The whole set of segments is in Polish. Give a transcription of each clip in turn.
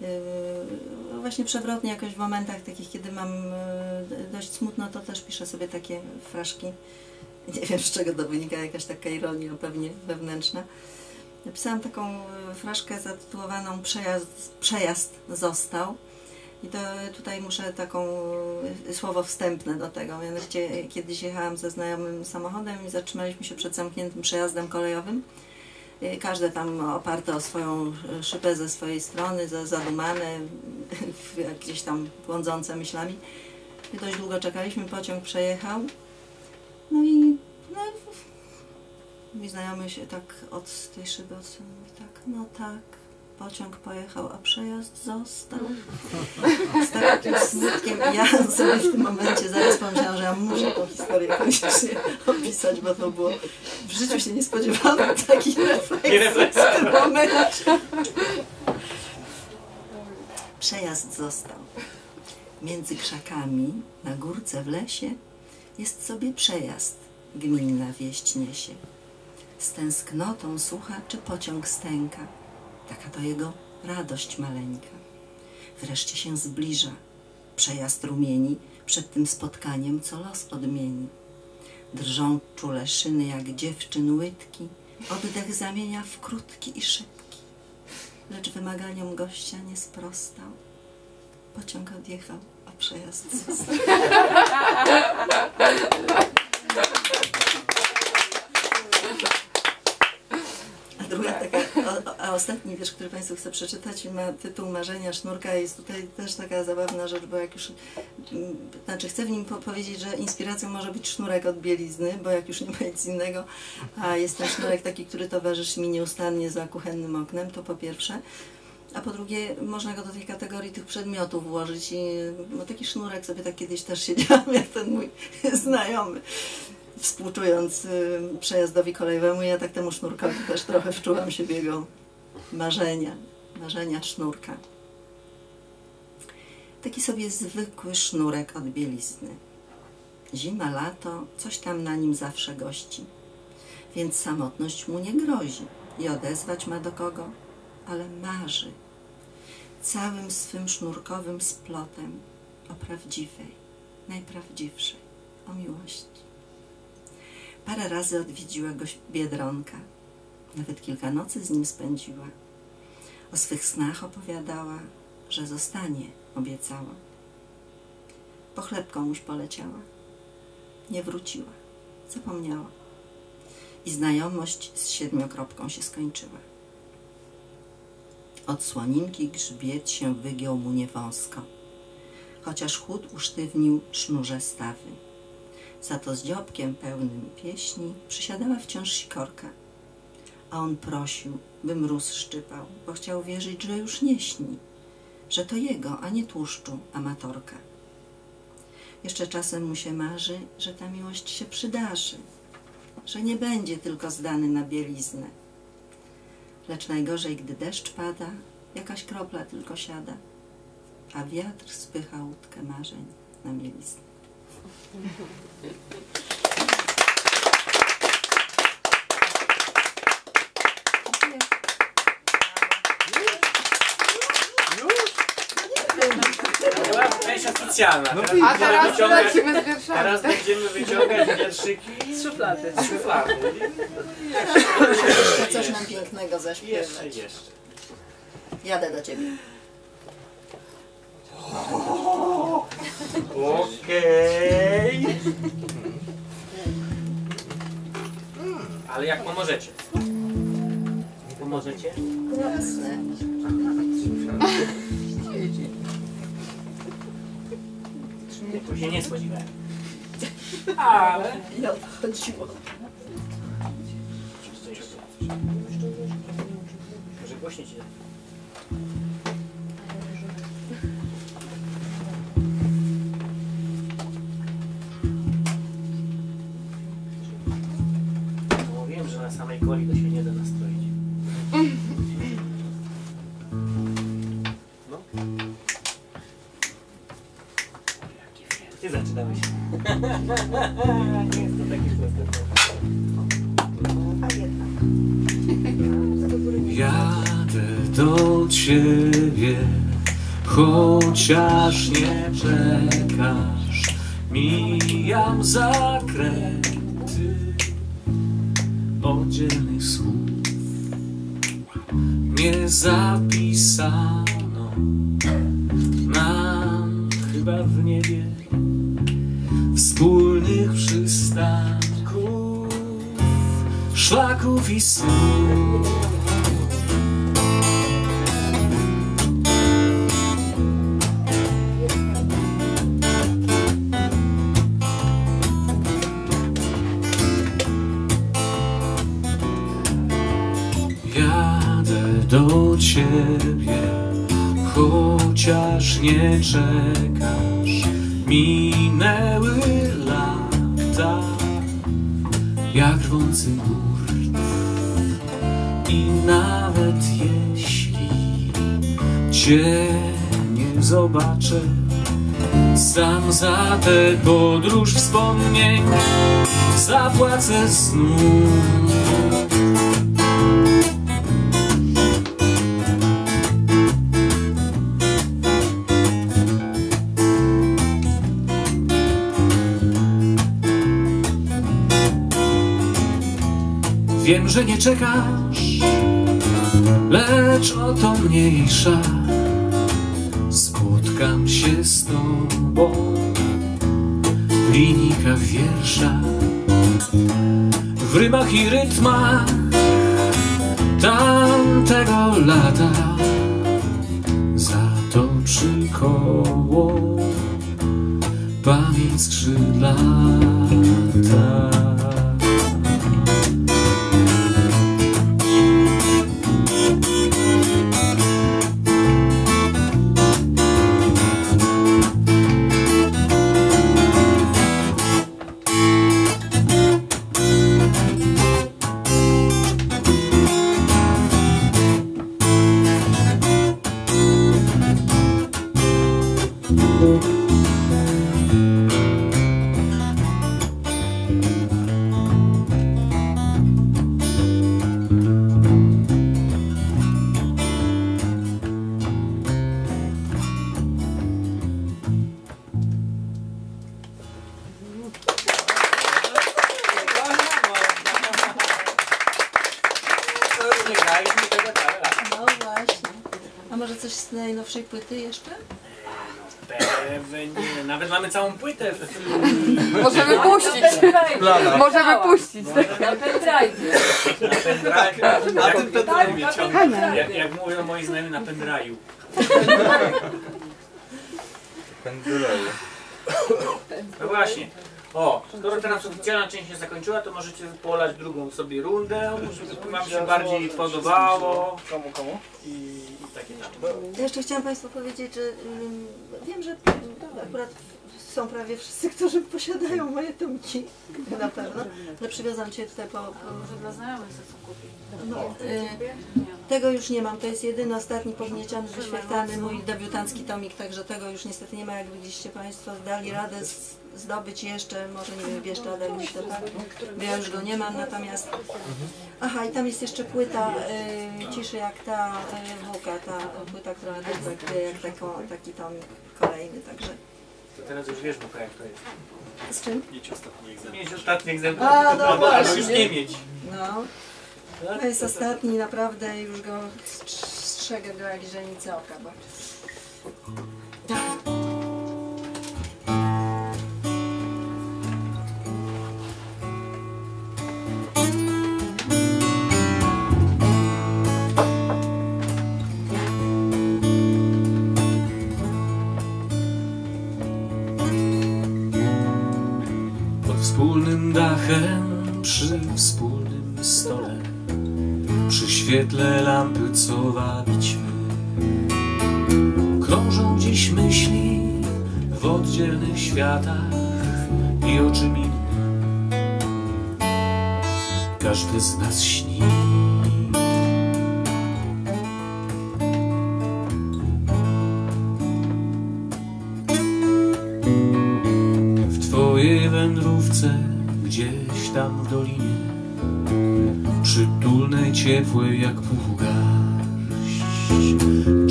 Yy, Właśnie przewrotnie jakoś w momentach takich, kiedy mam yy, dość smutno, to też piszę sobie takie fraszki. Nie wiem z czego to wynika, jakaś taka ironia pewnie wewnętrzna. Napisałam taką yy, fraszkę zatytułowaną Przejazd, przejazd został. I to tutaj muszę taką słowo wstępne do tego. Mianowicie kiedyś jechałam ze znajomym samochodem i zatrzymaliśmy się przed zamkniętym przejazdem kolejowym. Y, Każde tam oparte o swoją szybę ze swojej strony, za- zadumane, gdzieś tam błądzące myślami. Dość długo czekaliśmy, pociąg przejechał. No i no, mój znajomy się tak od tej szyby odsunął tak, no tak, pociąg pojechał, a przejazd został. Z takim smutkiem ja sobie w tym momencie zaraz pomyślałam, że ja muszę tą historię koniecznie opisać, bo to było w życiu się nie spodziewałam takich refleksji w tym momencie. Przejazd został. Między krzakami, na górce w lesie, jest sobie przejazd, gminna wieść niesie. Z tęsknotą słucha, czy pociąg stęka. Taka to jego radość maleńka. Wreszcie się zbliża. Przejazd rumieni przed tym spotkaniem, co los odmieni. Drżą czule szyny jak dziewczyn łydki, oddech zamienia w krótki i szybki. Lecz wymaganiom gościa nie sprostał. Pociąg odjechał, a przejazd został. A druga taka, a, a ostatni wiersz, który Państwu chcę przeczytać, ma tytuł Marzenia Sznurka. Jest tutaj też taka zabawna rzecz, bo jak już, mm, znaczy chcę w nim po powiedzieć, że inspiracją może być sznurek od bielizny, bo jak już nie ma nic innego, a jest ten sznurek taki, który towarzyszy mi nieustannie za kuchennym oknem, to po pierwsze. A po drugie, można go do tej kategorii tych przedmiotów włożyć i no, taki sznurek sobie tak kiedyś też siedziałam, jak ten mój znajomy współczując y, przejazdowi kolejowemu, ja tak temu sznurkowi też trochę wczułam się w jego marzenia, marzenia sznurka. Taki sobie zwykły sznurek od bielizny. Zima, lato, coś tam na nim zawsze gości. Więc samotność mu nie grozi i odezwać ma do kogo, ale marzy całym swym sznurkowym splotem o prawdziwej, najprawdziwszej, o miłości. Parę razy odwiedziła go Biedronka. Nawet kilka nocy z nim spędziła. O swych snach opowiadała, że zostanie, obiecała. Po chleb komuś poleciała. Nie wróciła. Zapomniała. I znajomość z siedmiokropką się skończyła. Od słoninki grzbiet się wygiął mu niewąsko, chociaż chód usztywnił sznurze stawy. Za to z dziobkiem pełnym pieśni przysiadała wciąż sikorka. A on prosił, by mróz szczypał, bo chciał wierzyć, że już nie śni, że to jego, a nie tłuszczu, amatorka. Jeszcze czasem mu się marzy, że ta miłość się przydarzy, że nie będzie tylko zdany na bieliznę. Lecz najgorzej, gdy deszcz pada, jakaś kropla tylko siada, a wiatr spycha łódkę marzeń na mieliznę. Była część oficjalna. No Teraz, A będziemy teraz wyciągać- lecimy z wierszami. teraz będziemy wyciągać wierszyki Z szuflady. z szuflady. To coś nam pięknego I zaśpiewać. jeszcze, jeszcze. Jadę do ciebie. Jak pomożecie? Nie pomożecie? Jasne. Tu się nie spodziewałem. Ale... I odchodziło. Chociaż nie czekasz. Mijam zakręty oddzielnych słów. Nie zapisano nam chyba w niebie wspólnych przystanków, szlaków i snów. Nie czekasz. Minęły lata, jak rwący nurt. I nawet jeśli cię nie zobaczę, sam za tę podróż wspomnień zapłacę znów. Że nie czekasz, lecz o to mniejsza. Spotkam się z tobą w linijkach wiersza, w rymach i rytmach tamtego lata. Zatoczy koło, pamięć skrzydlata. Płyty jeszcze? Pewnie. Nawet mamy całą płytę. Możemy puścić. Możemy puścić. Na pendrive. Na pendrive. Na tym pendrive Hania. jak, jak mówią moi znajomi na pendrive'u. No właśnie. O, skoro teraz oficjalna część się zakończyła, to możecie polać drugą sobie rundę, żeby wam się bardziej podobało. Komu, komu? I, i takie tam. Ja jeszcze chciałam Państwu powiedzieć, że ym, wiem, że akurat są prawie wszyscy, którzy posiadają moje tomiki, na pewno, ale przywiozłam Cię tutaj po... po Chyba znajomych są kupi. no, y, tego już nie mam, to jest jedyny ostatni podnieciany, wyświetlany mój debiutancki tomik, także tego już niestety nie ma, jak widzieliście Państwo, dali radę z, zdobyć jeszcze, może nie wiem, wiesz, Adam jeszcze tak, bo ja już go nie mam, natomiast... Aha, i tam jest jeszcze płyta y, Ciszy jak ta y, Wuka, ta płyta, która traktuje jak taką, taki tomik kolejny, także... To teraz już wiesz, Buka, jak to jest. Z czym? Mieć ostatni egzemplarz. A, no albo, albo już właśnie. nie mieć. No, to jest ostatni, naprawdę już go strzegę go jak źrenice oka, bo... świetle lampy, co waliśmy. Krążą dziś myśli w oddzielnych światach ciepłej jak półgarść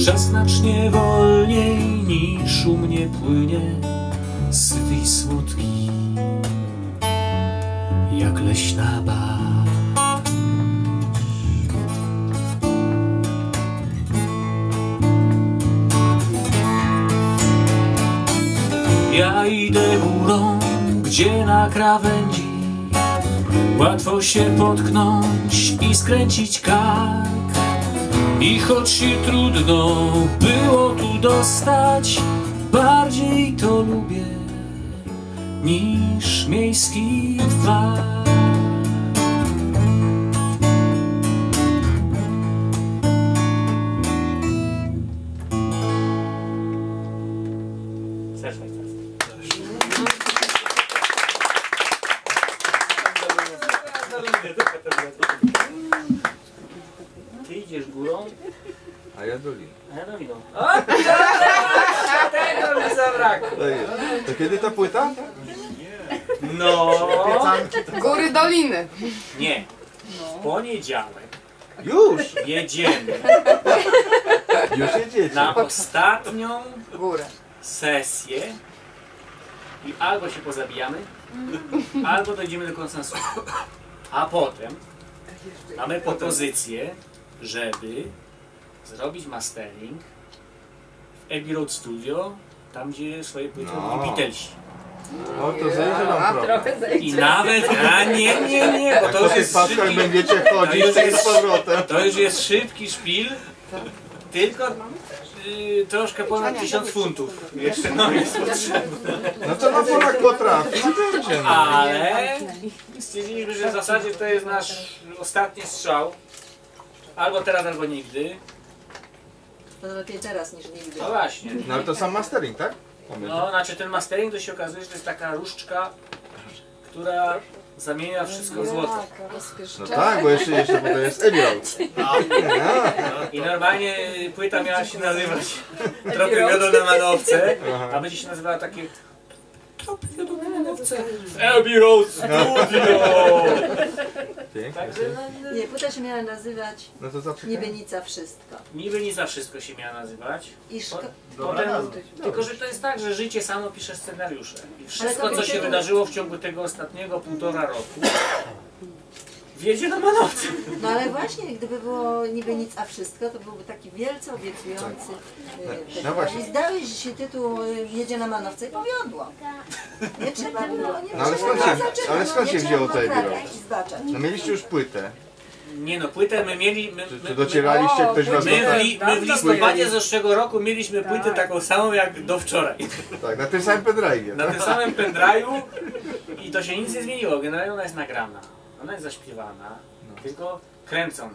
Czas znacznie wolniej niż u mnie płynie Syty i słodki Jak leśna bar Ja idę górą, gdzie na krawędzi Łatwo się potknąć i skręcić kark. I choć się trudno było tu dostać Bardziej to lubię niż miejski park doliny. Nie. W poniedziałek Już! jedziemy Już jedziecie. na ostatnią Górę. sesję i albo się pozabijamy, albo dojdziemy do konsensusu. A potem mamy propozycję, żeby zrobić mastering w Abbey Road Studio, tam gdzie swoje płyty No. robili Beatlesi. O, to zejdzie nam trochę. I nawet, a nie, nie, nie, bo to już jest szybki, będziecie To chodzić już tak jest- z powrotem. to już jest szybki szpil, tylko y, troszkę ponad 1000 funtów. Jeszcze no jest potrzebne. No to na Polak potrafi. No będzie, no. Ale stwierdziliśmy, że w zasadzie to jest nasz ostatni strzał. Albo teraz, albo nigdy. To lepiej teraz niż nigdy. No właśnie. No ale to sam mastering, tak? No, znaczy ten mastering to się okazuje, że to jest taka różdżka, która zamienia wszystko w złoto. No tak, bo jeszcze, jeszcze bo to jest Abbey Road. I normalnie płyta miała się nazywać Tropy wiodą na manowce, a będzie się nazywała takie Tropy wiodą na manowce Abbey Road Studio! Pięknie. Także no, Nie, płyta się miała nazywać No to zaczekaj. Nibynica Wszystko. niby nie za wszystko się miała nazywać. I szko- Potem, tylko, że to jest tak, że życie samo pisze scenariusze. I wszystko, co się wydarzyło w ciągu tego ostatniego półtora roku, wiedzie na manowce. No ale właśnie, gdyby było niby nic, a wszystko, to byłby taki wielce obiecujący y, tytuł. No właśnie. I zdałeś się tytuł y, Jedzie na manowce i powiodło. Nie trzeba było, nie No ale trzeba skąd się- ale skąd się wzięło to. No mieliście już płytę. Nie no, płytę my mieli... My, Czy, my, czy my, docieraliście, ktoś was my, li, my w listopadzie zeszłego roku mieliśmy płytę taką samą jak do wczoraj. Tak, na tym samym pendrive'ie. Na tym samym pendrive'u i to się nic nie zmieniło. Generalnie ona jest nagrana, ona jest zaśpiewana, tylko kręcą.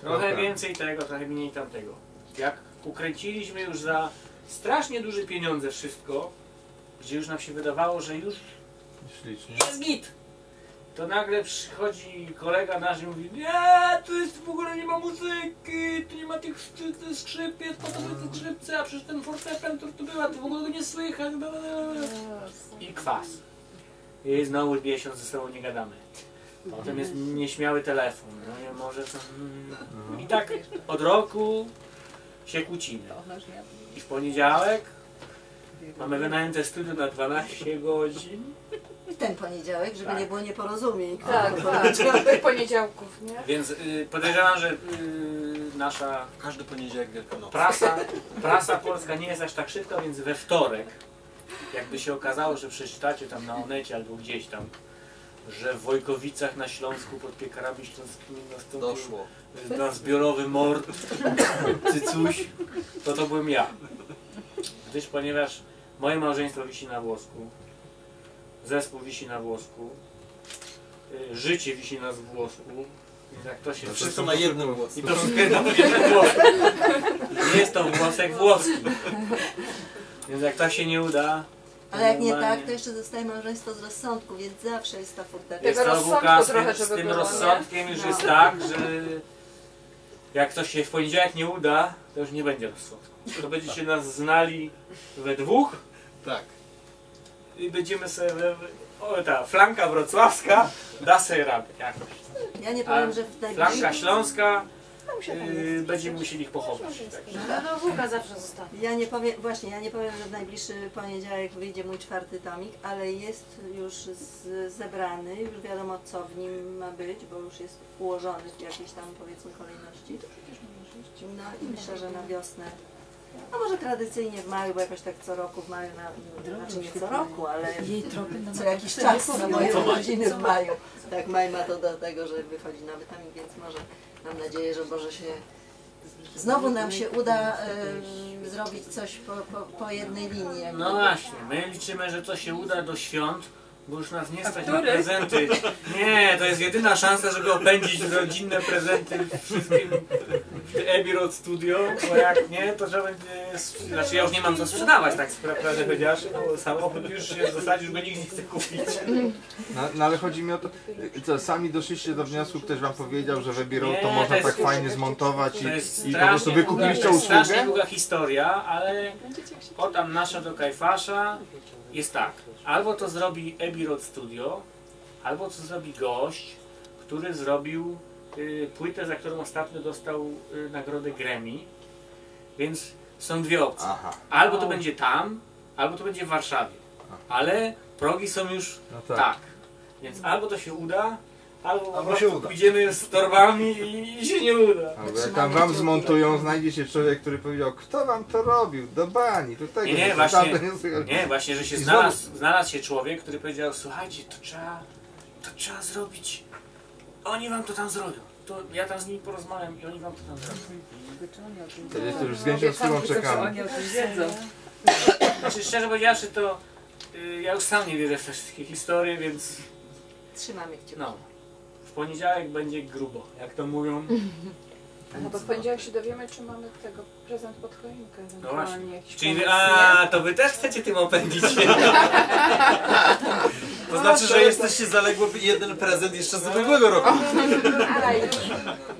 Trochę Dobra. więcej tego, trochę mniej tamtego. Jak ukręciliśmy już za strasznie duże pieniądze wszystko, gdzie już nam się wydawało, że już Ślicznie. jest git. To nagle przychodzi kolega nasz i mówi Nie, tu jest w ogóle nie ma muzyki, tu nie ma tych skrzy- tych skrzypiec, po co te skrzypce, a przecież ten fortepian, który tu była, to w ogóle go nie słychać. I kwas. I znowu miesiąc ze sobą nie gadamy. Potem jest nieśmiały telefon, no nie może to... I tak od roku się kłócimy. I w poniedziałek mamy wynajęte studio na 12 godzin. Ten poniedziałek, żeby nie było nieporozumień. Tak, tak. Poniedziałków, nie? Więc y, podejrzewam, że y, nasza Każdy poniedziałek Wielkanoc. prasa, prasa polska nie jest aż tak szybka, więc we wtorek, jakby się okazało, że przeczytacie tam na Onecie albo gdzieś tam, że w Wojkowicach na Śląsku pod piekarami śląskimi nastąpił Doszło. na zbiorowy mord cycuś, to to byłem ja. Gdyż ponieważ moje małżeństwo wisi na włosku, zespół wisi na włosku, y, życie wisi na włosku, jak to się To wszystko na jednym głosie. i to wszystko na jednym włosku. Nie jest to włosek włoski. Więc jak to się nie uda, Ale jak nie tak, to jeszcze zostaje małżeństwo z rozsądku, więc zawsze jest ta furtka. Jest Tego to trochę, z tym było, nie? rozsądkiem już No. jest tak, że jak to się w poniedziałek nie uda, to już nie będzie rozsądku. To będziecie nas znali we dwóch Tak. i będziemy sobie... O, ta flanka wrocławska da sobie radę jakoś. Ja nie A powiem, że w Flanka śląska yy, będziemy musieli ich pochować. Także. No, no Wuka zawsze zostawi. Ja nie powiem, właśnie, ja nie powiem, że w najbliższy poniedziałek wyjdzie mój czwarty tomik, ale jest już z, zebrany, już wiadomo co w nim ma być, bo już jest ułożony w jakiejś tam powiedzmy kolejności. No i myślę, że na wiosnę, no może tradycyjnie w maju, bo jakoś tak co roku w maju, na, znaczy nie co roku, ale co jakiś czas na moje urodziny w maju. Tak, maj ma to do tego, że wychodzi nowy tomik, więc może mam nadzieję, że może się Znowu nam się uda e, zrobić coś po, po, po jednej linii. jakby. No właśnie, my liczymy, że to się uda do świąt, bo już nas nie stać na prezenty. Nie, to jest jedyna szansa, żeby opędzić rodzinne prezenty wszystkim w Abbey Road Studio, bo jak nie, to trzeba będzie... Znaczy ja już nie mam co sprzedawać, tak spra- prawdę powiedziawszy, no bo samochód już się w zasadzie już go nikt nie chce kupić. No, no ale chodzi mi o to, co sami doszliście do wniosku, ktoś wam powiedział, że w Abbey Road to Nie, można to jest- tak fajnie zmontować To jest i, i po prostu strasznie długa, to jest strasznie usługę? długa historia, ale o tam nasza do Kajfasza jest tak. Albo to zrobi Abbey Road Studio, albo to zrobi gość, który zrobił płytę, za którą ostatnio dostał y, nagrodę Grammy. Więc są dwie opcje. Aha, Albo to będzie tam, albo to będzie w Warszawie. Ale progi są już no tak. tak. Więc albo to się uda, albo, Albo się uda. pójdziemy z torbami i, się nie uda. Albo jak tam wam zmontują, znajdzie się człowiek, który powiedział, kto wam to robił? Do bani, tutaj Nie, nie, właśnie- Nie, Nie, właśnie, że się znalazł, znalazł się człowiek, który powiedział, słuchajcie, to trzeba, to trzeba zrobić. Oni wam to tam zrobią. To ja tam z nimi porozmawiam i oni wam to tam zrobią. Wtedy to już z gęsią skórą czekamy. Znaczy szczerze powiedziawszy to y, ja już sam nie wierzę w te wszystkie historie, więc Trzymamy kciuki. no. W poniedziałek będzie grubo, jak to mówią. No bo w poniedziałek się dowiemy, czy mamy tego prezent pod choinkę. No właśnie. ewentualnie Czyli wy, a to wy też chcecie tym opędzić. To znaczy, że jesteście zaległy jeden prezent jeszcze z ubiegłego roku. Ale już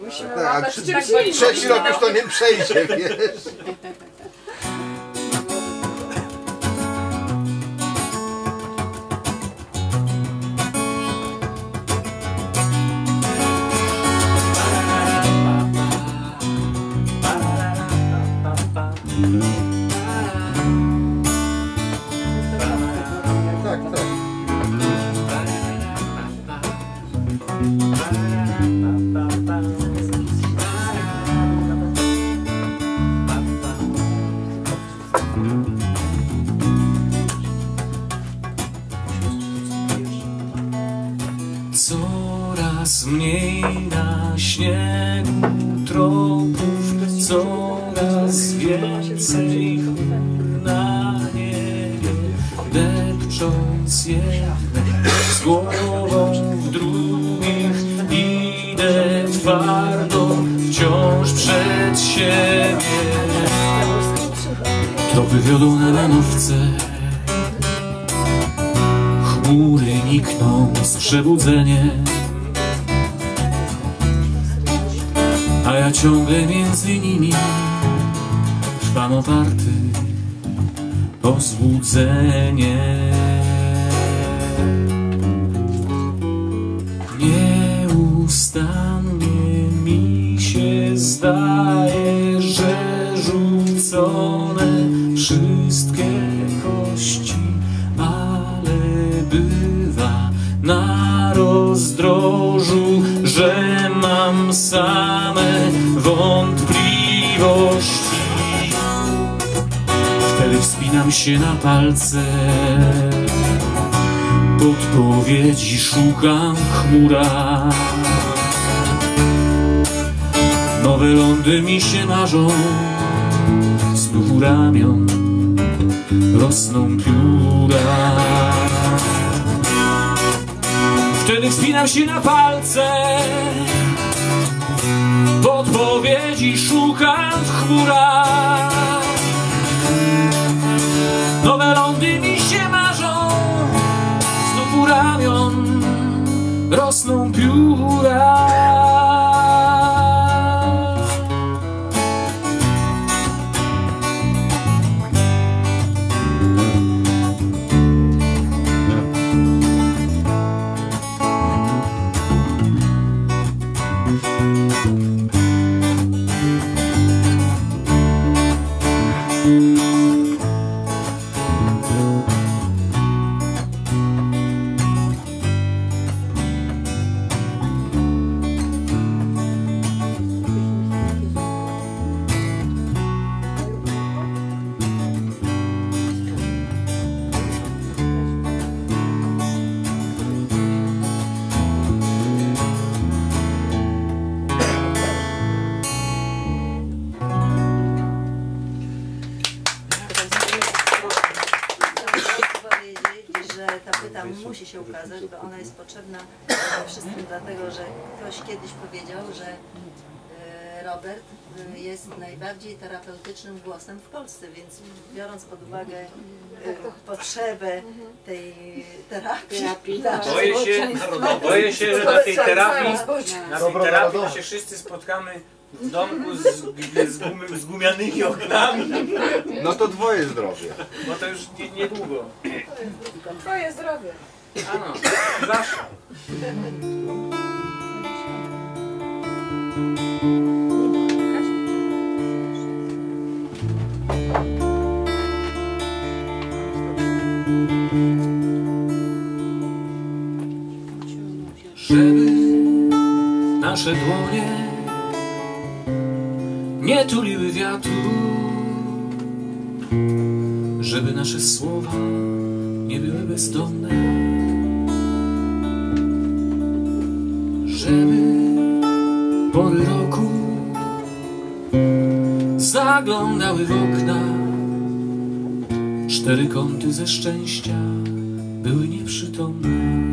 musimy Tak, trzy- czymś Trzeci rok już to nie przejdzie, wiesz? To wywiodą na lanówce chmury nikną z przebudzeniem A ja ciągle między nimi trwam oparty o złudzenie się na palce, podpowiedzi szukam w chmurach. Nowe lądy mi się marzą, znów u ramion rosną pióra. Wtedy wspinam się na palce, podpowiedzi szukam w chmurach. Nowe lądy mi się marzą, znów u ramion rosną pióra. Przede wszystkim dlatego, że ktoś kiedyś powiedział, że e, Robert e, jest najbardziej terapeutycznym głosem w Polsce, więc biorąc pod uwagę e, potrzebę tej terapii, tak, Boję się, boję się, że na tej terapii, na tej terapii się wszyscy spotkamy w domku z, z, gumy, z gumianymi oknami, No to dwoje zdrowie. bo to już nie, niedługo. Twoje zdrowie. Ano, zawsze. Żeby nasze dłonie nie tuliły wiatru, żeby nasze słowa nie były bezdomne, żeby pory roku zaglądały w okna, cztery kąty ze szczęścia były nieprzytomne.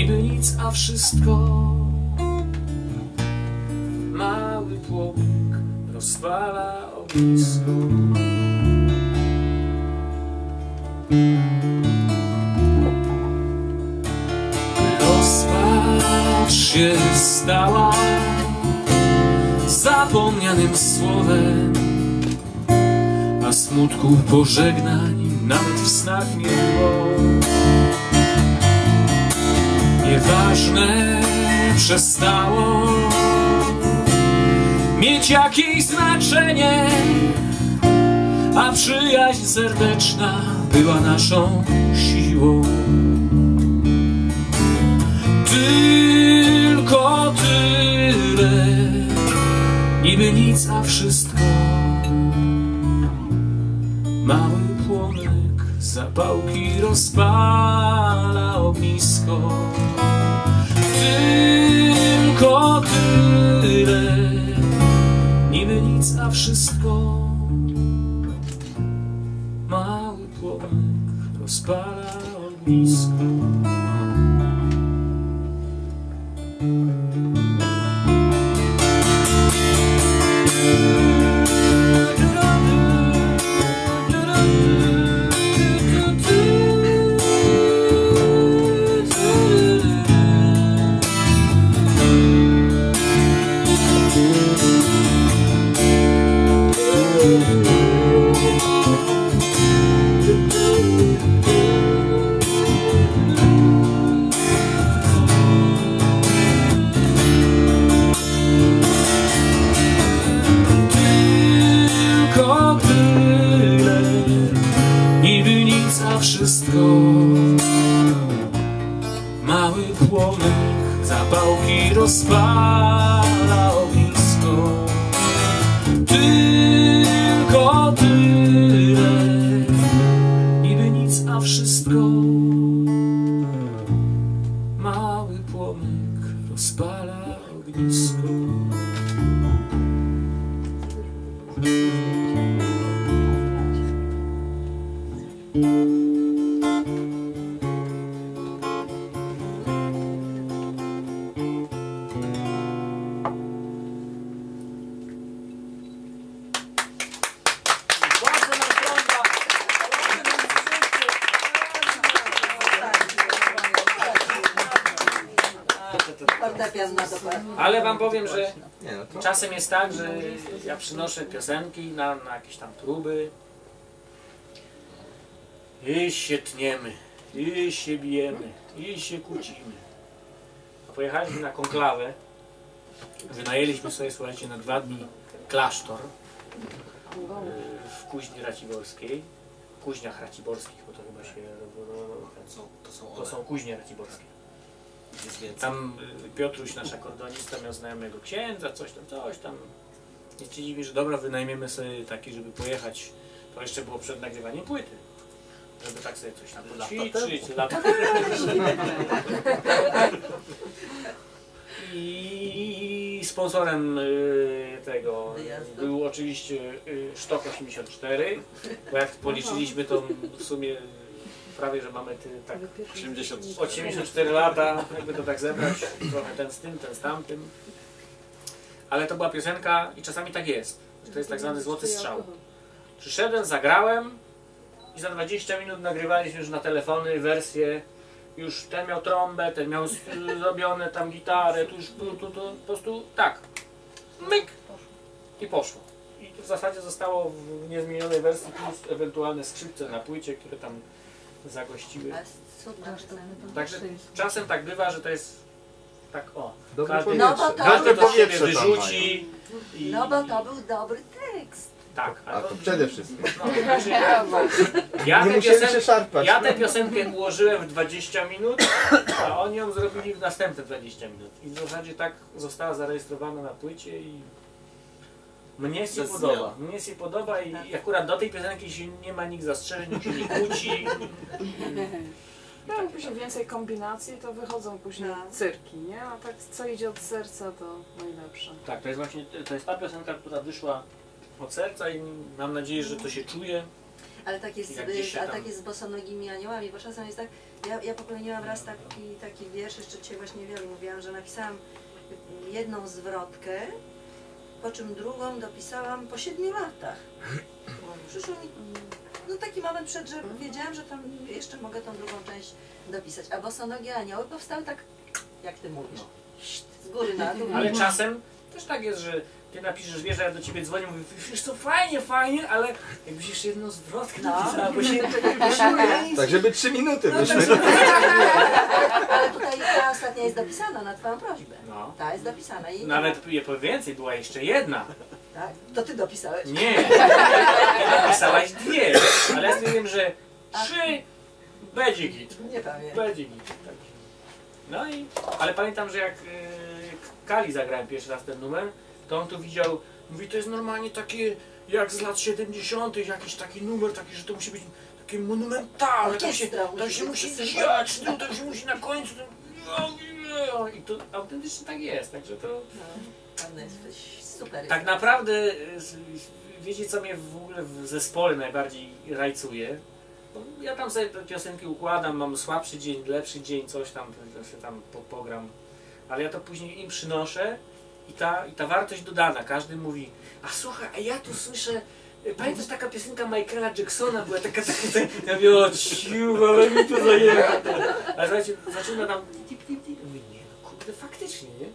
Niby nic, a wszystko. Mały płomyk rozpala ognisko. Rozpacz się stała zapomnianym słowem, a smutku pożegnań nawet w snach nie było. Nieważne przestało mieć jakieś znaczenie, a przyjaźń serdeczna była naszą siłą. Tylko tyle, niby nic, a wszystko. Mały płomyk zapałki rozpala ognisko. Nic, zapałki rozpala ognisko. Tylko przynoszę piosenki na, na jakieś tam próby i się tniemy, i się bijemy, i się kłócimy. A pojechaliśmy na konklawę, wynajęliśmy sobie, słuchajcie, na dwa dni klasztor y, w Kuźni Raciborskiej, w Kuźniach Raciborskich, bo to chyba się... To są, to są Kuźnie Raciborskie. Tam y, Piotruś, nasz akordonista, miał znajomego księdza, coś tam, coś tam. Dziwi, że dobra, wynajmiemy sobie taki, żeby pojechać. To jeszcze było przed nagrywaniem płyty. Żeby tak sobie coś tam poćwiczyć, I sponsorem y, tego był oczywiście y, Sztok 84, bo jak policzyliśmy to w sumie prawie, że mamy ty, tak 80. 84 lata, jakby to tak zebrać, trochę ten z tym, ten z tamtym. Ale to była piosenka i czasami tak jest, że to jest tak zwany złoty strzał. Przyszedłem, zagrałem i za 20 minut nagrywaliśmy już na telefony wersję. Już ten miał trąbę, ten miał zrobione tam gitarę, tu już tu, tu, tu, po prostu tak. Myk! I poszło. I w zasadzie zostało w niezmienionej wersji plus ewentualne skrzypce na płycie, które tam zagościły. Także czasem tak bywa, że to jest tak o. Dobre Każdy, No bo powietrze. to- każdy powietrze wyrzuci. I, No bo to był dobry tekst. Tak. A to przede wszystkim. no, znaczy, ja, Nie tę musieli się piosen... szarpać. ja tę piosenkę ułożyłem w 20 minut, a oni ją zrobili w następne 20 minut. I w zasadzie tak została zarejestrowana na płycie i mnie się Bez podoba. Mnie się podoba i i akurat do tej piosenki się nie ma nikt zastrzeżeń, nikt się nie kłóci. No, jak później więcej kombinacji, to wychodzą później Tak. cyrki, nie? A tak co idzie od serca, to najlepsze. Tak, to jest właśnie to jest ta piosenka, która wyszła od serca i mam nadzieję, że to się czuje. Ale tak jest, a tak jest z bosonogimi aniołami, bo czasem jest tak, ja, ja popełniłam raz taki, taki wiersz, jeszcze dzisiaj właśnie Wioli mówiłam, że napisałam jedną zwrotkę, po czym drugą dopisałam po siedmiu latach. Przyszło mi no taki moment przed, że wiedziałam, że tam jeszcze mogę tą drugą część dopisać. A bosonogie anioły powstały tak, jak ty mówisz, z góry na dół. Ale czasem też tak jest, że ty napiszesz, wiesz, a ja do ciebie dzwonię, mówię, wiesz co, fajnie, fajnie, ale jakbyś jeszcze jedną zwrotkę No. napisała, bo się... Tak, żeby trzy minuty wyszły. Ale tutaj ta ostatnia jest dopisana na twoją prośbę. no. Ta jest dopisana i Nawet je powiem więcej, była jeszcze jedna. Tak, to ty dopisałeś. Nie, napisałaś dwie, ale ja wiem, że trzy będzie git. Nie pamiętam. Będzie git. Tak. No i, ale pamiętam, że jak y, Kali zagrałem pierwszy raz ten numer, to on to widział, mówi, to jest normalnie takie, jak z lat 70., jakiś taki numer, taki, że to musi być takie monumentalne, tam się, musi się musi dziać, to, to się musi na końcu, to, i to autentycznie tak jest, także to... No, jesteś, super. Tak naprawdę, y, wiecie co mnie w ogóle w zespole najbardziej rajcuje? Bo ja tam sobie te piosenki układam, mam słabszy dzień, lepszy dzień, coś tam, się tam po- pogram. Ale ja to później im przynoszę i ta, i ta wartość dodana. Każdy mówi, a słuchaj, a ja tu słyszę, y, pamiętasz taka piosenka Michaela Jacksona, była taka, taka, taka ja mówię, o ciu, ale mi to zajęło. Ale słuchajcie, zaczyna tam tip, tip, tip. Mówię, nie no kurde, faktycznie, nie?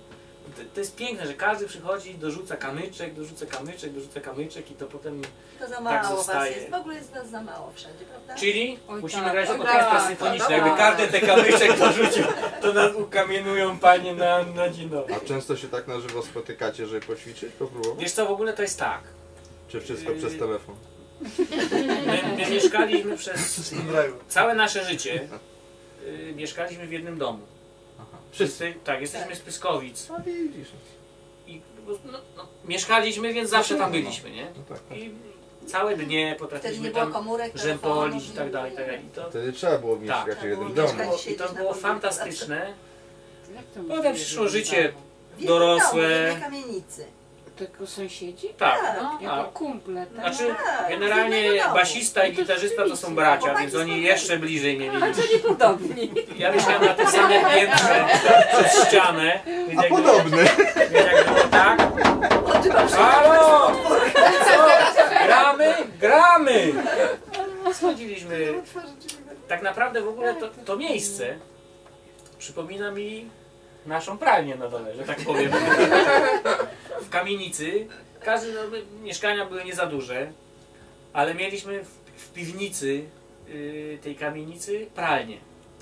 To, jest piękne, że każdy przychodzi, dorzuca kamyczek, dorzuca kamyczek, dorzuca kamyczek i to potem... To za tak mało was zostaje. jest. W ogóle jest nas za mało wszędzie, prawda? Czyli Oj, musimy tak. grać Oj, orkiestra tak. symfoniczna. Jakby każdy te kamyczek dorzucił, to nas ukamienują panie na, na dzień dobry. A często się tak na żywo spotykacie, żeby poćwiczyć, popróbować? Wiesz co, w ogóle to jest tak. Czy wszystko przez telefon? My, my mieszkaliśmy przez całe nasze życie, y, mieszkaliśmy w jednym domu. Wszyscy, tak, jesteśmy z Pyskowic. No widzisz. I no, no, mieszkaliśmy, więc zawsze tam byliśmy, nie? No tak, tak. I całe dnie Wtedy potrafiliśmy tam komórek, rzępolić i tak dalej, i tak dalej. I to, Wtedy trzeba było mieć Tak. było domu. mieszkać. I to było fantastyczne. Jak to Potem przyszło życie dorosłe. jednej kamienicy. Tylko sąsiedzi? Tak. No, Tak. jako kumple, tak? Znaczy, Tak, z generalnie jednego domu. basista i gitarzysta to są bracia, więc oni jeszcze bliżej mieli. A czyli podobni. Ja mieszkałem na tym samym piętrze przez ścianę, więc A jak, było, podobny. więc jak było tak. Halo! Co? Gramy? Gramy! Schodziliśmy. Tak naprawdę w ogóle to, to miejsce przypomina mi naszą pralnię na dole, że tak powiem. W kamienicy. Każde no, mieszkania były nie za duże, ale mieliśmy w, w piwnicy y, tej kamienicy pralnię.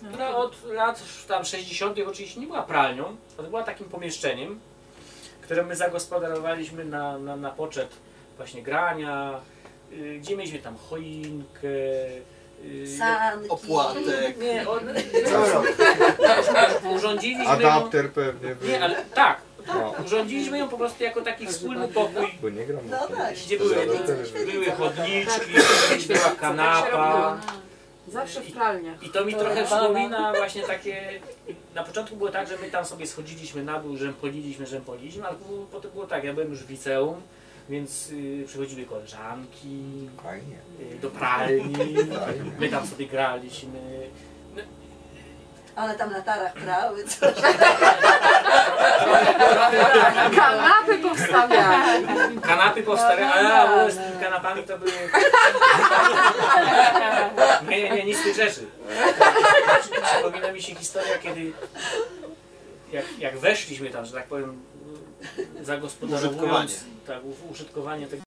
Która od lat tam 60. oczywiście nie była pralnią, ale była takim pomieszczeniem, które my zagospodarowaliśmy na, na, na poczet właśnie grania, y, gdzie mieliśmy tam choinkę, Sanki. Opłatek. nie, on, Co? urządziliśmy ją, Adapter pewnie był. nie, ale tak, No, urządziliśmy ją po prostu jako taki wspólny pokój, bo nie gram. No tak. gdzie były, były chodniczki, gdzieś była kanapa. Zawsze w pralniach. I to mi trochę przypomina właśnie takie... Na początku było tak, że my tam sobie schodziliśmy na dół, rzępoliliśmy, rzępoliliśmy, ale potem było tak, ja byłem już w liceum, więc y, przychodziły koleżanki Fajnie. y, do pralni, Fajnie. my tam sobie graliśmy. One tam na tarach prały, coś. Kanapy powstawiają. Kanapy powstawiane, a w ogóle z tymi kanapami to były... Nie, nie, nie, nic z tych rzeczy. Przypomina mi się historia, kiedy jak, jak weszliśmy tam, że tak powiem, zagospodarowując tak, użytkowanie tego